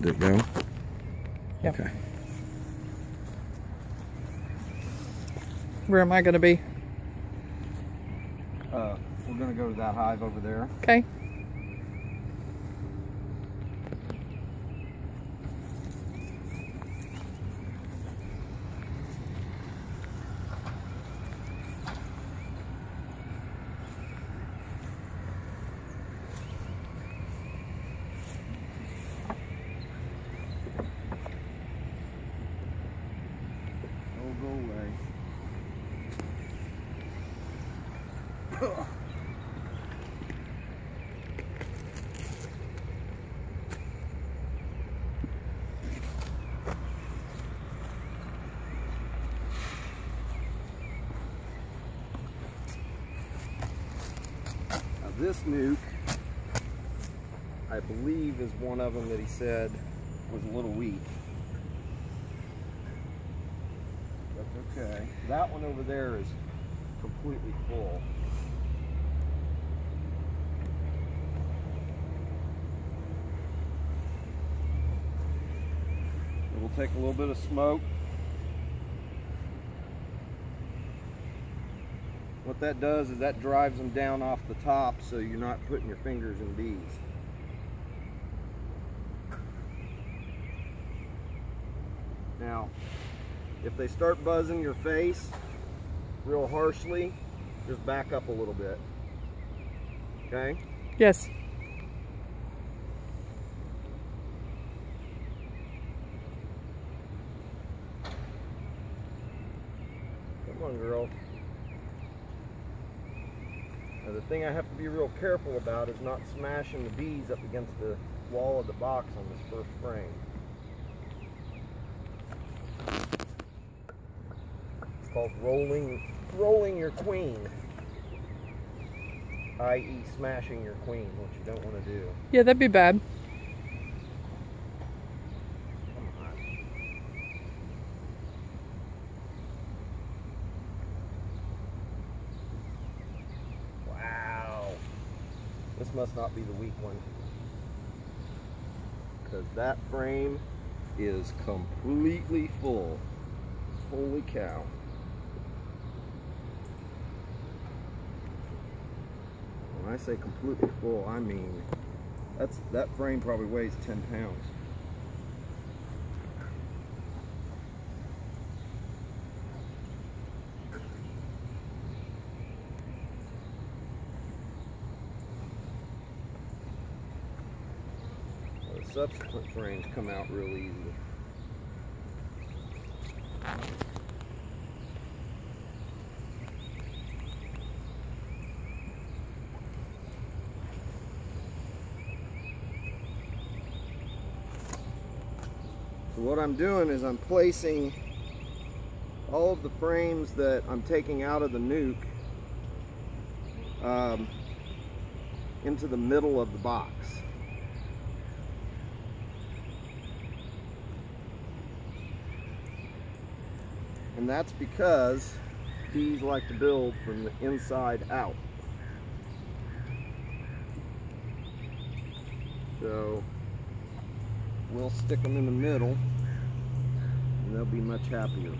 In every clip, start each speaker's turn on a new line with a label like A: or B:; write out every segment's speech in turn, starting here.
A: Did it go?
B: Yep.
A: Okay.
B: Where am I going to be?
C: Uh, we're gonna go to that hive over there.
B: Okay.
C: This nuc, I believe, is one of them that he said was a little weak. That's okay. That one over there is completely full. It will take a little bit of smoke. What that does is that drives them down off the top so you're not putting your fingers in bees. Now, if they start buzzing your face real harshly, just back up a little bit. Okay?
B: Yes.
C: Come on, girl. Now, the thing I have to be real careful about is not smashing the bees up against the wall of the box on this first frame. It's called rolling, rolling your queen, i.e., smashing your queen, which you don't want to do.
B: Yeah, that'd be bad.
C: Come on. Wow. This must not be the weak one. Because that frame is completely full. Holy cow. When I say completely full, I mean that's that frame probably weighs 10 pounds. The subsequent frames come out real easy. So what I'm doing is I'm placing all of the frames that I'm taking out of the nuc um, into the middle of the box. And that's because bees like to build from the inside out. So we'll stick them in the middle and they'll be much happier.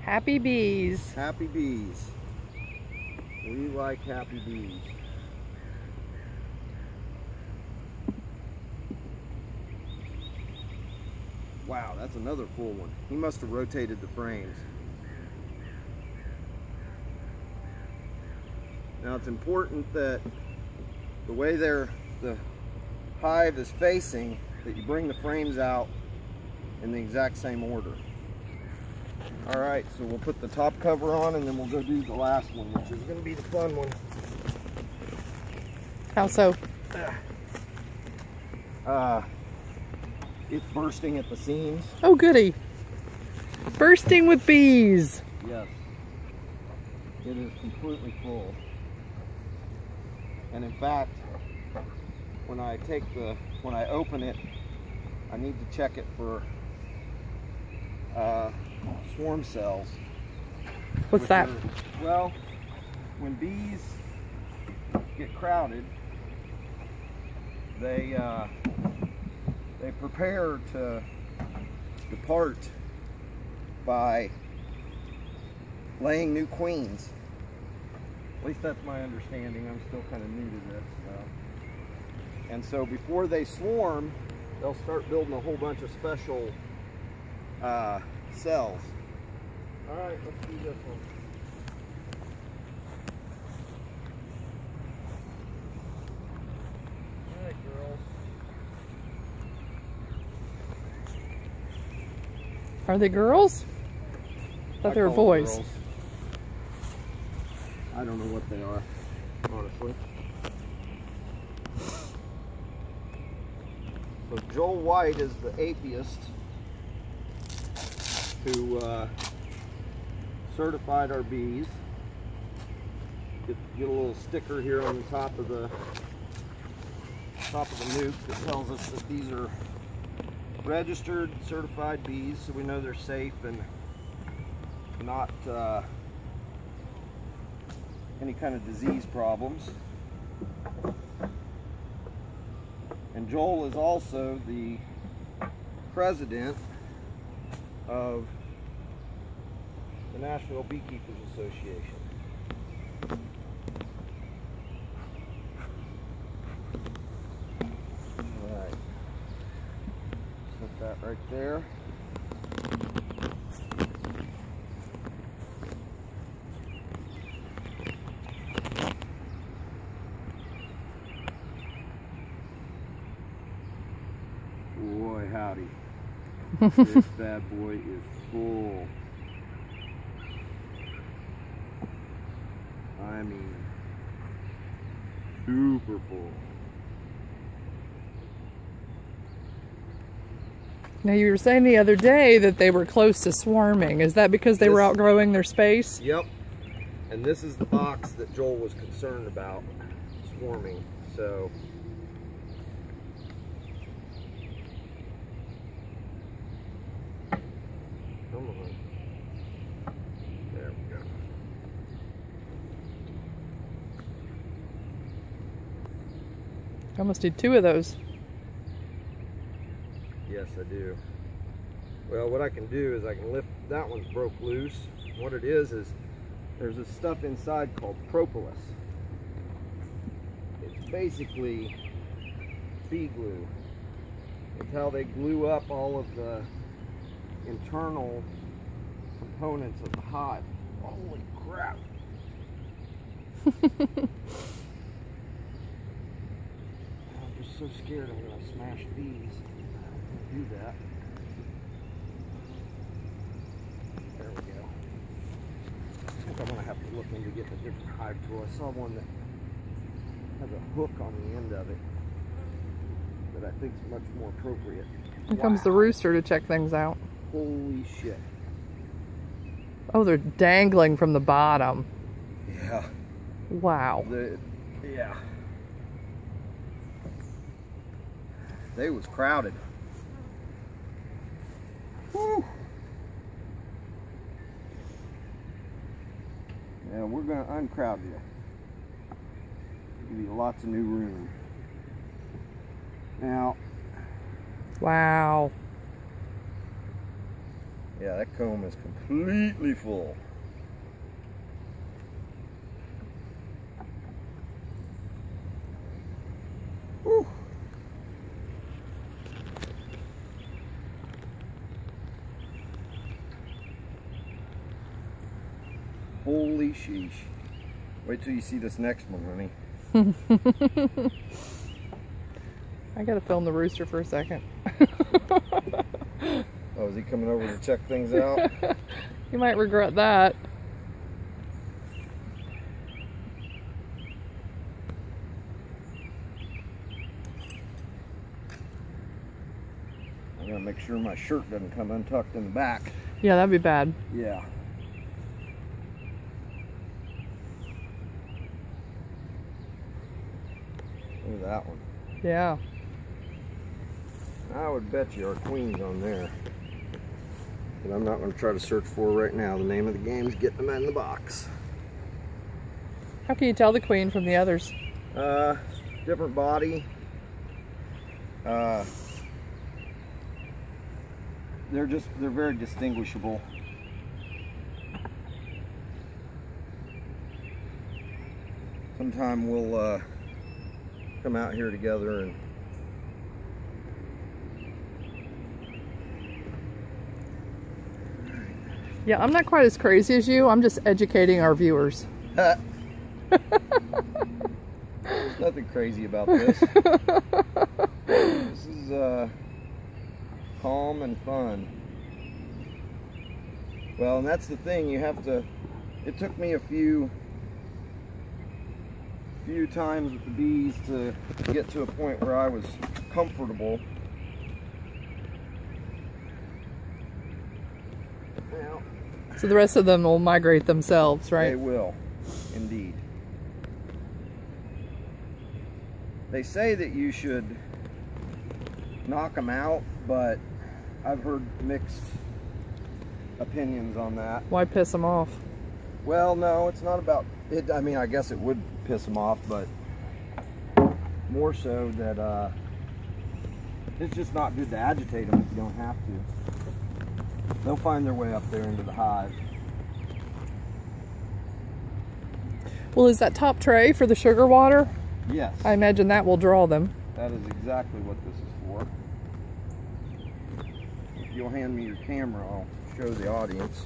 B: Happy bees.
C: Happy bees. We like happy bees. Wow, that's another full one. He must have rotated the frames. Now it's important that the way they're, the hive is facing, that you bring the frames out in the exact same order. All right, so we'll put the top cover on and then we'll go do the last one, which is gonna be the fun one.
B: How so?
C: Uh, it's bursting at the seams.
B: Oh, goody. Bursting with bees.
C: Yes. It is completely full. And in fact, when I take the, when I open it, I need to check it for uh, swarm cells.
B: What's that?
C: are- well, when bees get crowded, they uh, they prepare to depart by laying new queens. At least that's my understanding. I'm still kind of new to this. So. And so before they swarm, they'll start building a whole bunch of special uh, cells. All right, let's do this one.
B: Are they girls? thought
C: I
B: they were boys.
C: girls. I don't know what they are, honestly. So Joel White is the apiarist who uh, certified our bees. Get, get a little sticker here on the top of the top of the nuc that tells us that these are registered, certified bees, so we know they're safe and not uh, any kind of disease problems. And Joel is also the president of the National Beekeepers Association. All right. Set that right there. Boy, howdy. this bad boy is full. I mean, super full.
B: Now you were saying the other day that they were close to swarming. Is that because they were outgrowing their space?
C: Yep. And this is the box that Joel was concerned about swarming. So Come on. There we go.
B: I almost did two of those.
C: Yes, I do. Well, what I can do is I can lift, that one's broke loose. What it is, is there's this stuff inside called propolis. It's basically bee glue. It's how they glue up all of the internal components of the hive. Holy crap. I'm just so scared I'm gonna smash bees. Don't that. There we go. I think I'm gonna have to look into getting a different hive tool. I saw one that has a hook on the end of it that I think is much more appropriate.
B: Here comes the rooster to check things out.
C: Holy shit.
B: Oh, they're dangling from the bottom.
C: Yeah.
B: Wow.
C: The, yeah. They was crowded. Whew. Yeah, we're gonna uncrowd you. Give you lots of new room. Now,
B: Wow.
C: yeah, that comb is completely full. Whew. Holy sheesh. Wait till you see this next one, honey.
B: I gotta film the rooster for a second.
C: Oh, is he coming over to check things out?
B: you might regret that.
C: I'm gonna make sure my shirt doesn't come untucked in the back.
B: Yeah, that'd be bad.
C: Yeah. Look at that one.
B: Yeah.
C: I would bet you our queen's on there. But I'm not going to try to search for her right now. The name of the game is getting them out in the box.
B: How can you tell the queen from the others?
C: Uh, different body, Uh, they're just they're very distinguishable. Sometime we'll uh, come out here together and
B: Yeah, I'm not quite as crazy as you. I'm just educating our viewers.
C: There's nothing crazy about this. this is uh, calm and fun. Well, and that's the thing. You have to. It took me a few few times with the bees to get to a point where I was comfortable. Now,
B: So the rest of them will migrate themselves, right?
C: They will, indeed. They say that you should knock them out, but I've heard mixed opinions on that.
B: Why piss them off?
C: Well, no, it's not about it. I mean, I guess it would piss them off, but more so that uh, it's just not good to agitate them if you don't have to. They'll find their way up there into the hive.
B: Well, is that top tray for the sugar water?
C: Yes.
B: I imagine that will draw them.
C: That is exactly what this is for. If you'll hand me your camera, I'll show the audience.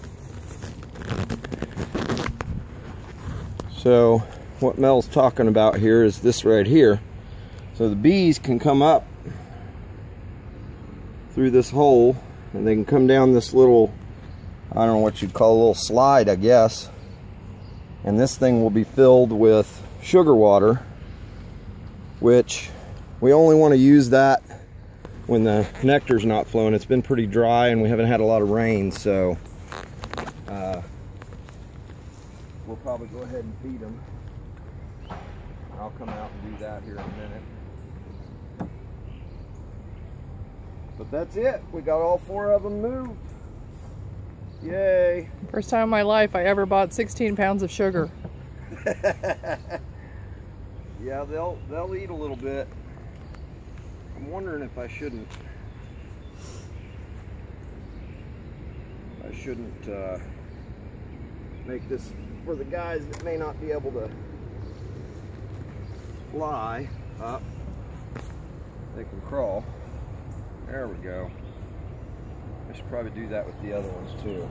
C: So, what Mel's talking about here is this right here. So the bees can come up through this hole and they can come down this little, I don't know what you'd call a little slide, I guess. And this thing will be filled with sugar water which we only want to use that when the nectar's not flowing. It's been pretty dry and we haven't had a lot of rain, so uh, probably go ahead and feed them. I'll come out and do that here in a minute. But that's it. We got all four of them moved. Yay.
B: First time in my life I ever bought 16 pounds of sugar.
C: Yeah, they'll they'll eat a little bit. I'm wondering if I shouldn't. I shouldn't uh, make this for the guys that may not be able to fly up. They can crawl. There we go. I should probably do that with the other ones too.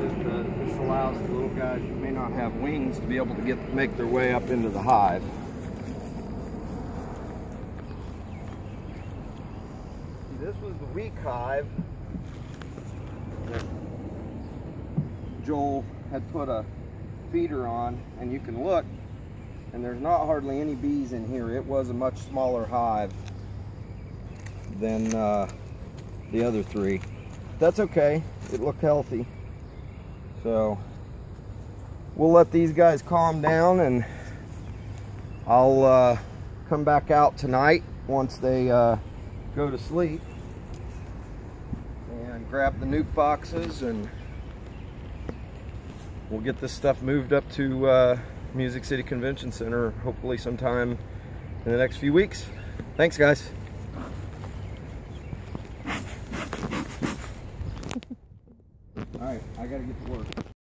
C: Just, uh, this allows the little guys who may wings to be able to get make their way up into the hive. This was the weak hive that Joel had put a feeder on, and you can look, and there's not hardly any bees in here. It was a much smaller hive than uh, the other three. That's okay. It looked healthy. So we'll let these guys calm down and I'll uh, come back out tonight once they uh, go to sleep and grab the nuc boxes and we'll get this stuff moved up to uh, Music City Convention Center hopefully sometime in the next few weeks. Thanks guys.